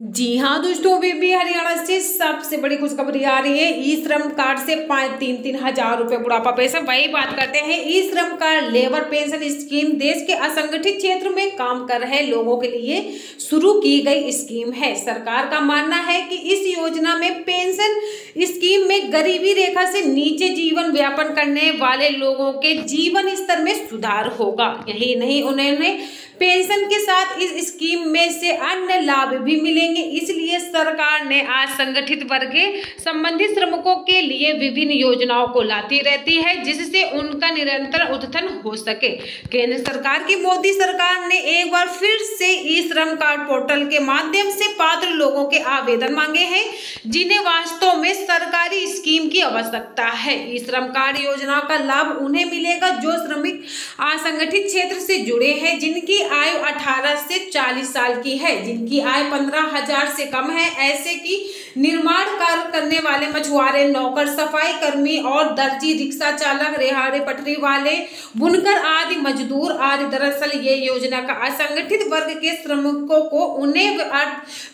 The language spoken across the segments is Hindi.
जी हाँ दोस्तों, अभी भी हरियाणा से सबसे बड़ी खुशखबरी आ रही है। ई श्रम कार्ड से पाँच, तीन तीन हज़ार रुपए बुढ़ापा पेंशन, वही बात करते हैं। ई श्रम कार्ड लेबर पेंशन स्कीम देश के असंगठित क्षेत्र में काम कर रहे लोगों के लिए शुरू की गई स्कीम है। सरकार का मानना है कि इस योजना में पेंशन स्कीम में गरीबी रेखा से नीचे जीवन व्यापन करने वाले लोगों के जीवन स्तर में सुधार होगा। यही नहीं उन्होंने पेंशन के साथ इस स्कीम में से अन्य लाभ भी मिलेंगे। इसलिए सरकार ने आज संगठित वर्ग के संबंधित श्रमिकों के लिए विभिन्न योजनाओं को लाती रहती है, जिससे उनका निरंतर उत्थान हो सके। केंद्र सरकार की मोदी सरकार ने एक बार फिर से ई श्रम कार्ड पोर्टल के माध्यम से पात्र लोगों के आवेदन मांगे हैं। जिन्हें वास्तव में सरकारी स्कीम की आवश्यकता है। ई श्रम कार्ड योजना का लाभ उन्हें मिलेगा जो श्रमिक असंगठित क्षेत्र से जुड़े हैं, जिनकी आयु 18 से 40 साल की है। जिनकी आय पंद्रह हज़ार से कम है, ऐसे की निर्माण कार्य करने वाले मछुआरे, नौकर, सफ़ाई कर्मी और दर्जी, रिक्शा चालक, रेहाड़े, पटरी वाले, बुनकर आदि मजदूर आदि दरअसल ये योजना का असंगठित वर्ग के श्रमिकों को उन्हें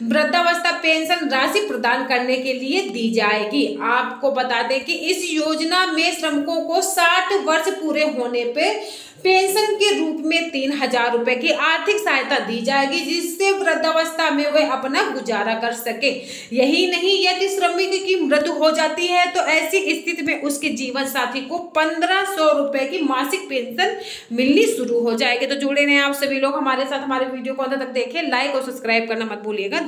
वृद्धावस्था पेंशन राशि प्रदान करने के लिए दी जाएगी। आपको बता दें कि इस योजना में श्रमिकों को साठ वर्ष पूरे होने पर पेंशन के रूप में तीन हज़ार रुपए की आर्थिक सहायता दी जाएगी, जिससे वृद्धावस्था में वे अपना गुजारा कर सके। यही नहीं, यदि श्रमिक की मृत्यु हो जाती है तो ऐसी स्थिति में उसके जीवन साथी को पंद्रह सौ रुपए की मासिक पेंशन मिलनी शुरू हो जाएगी। तो जुड़े रहे आप सभी लोग हमारे साथ, हमारे वीडियो को अंदर तक देखें लाइक और सब्सक्राइब करना मत भूलिएगा।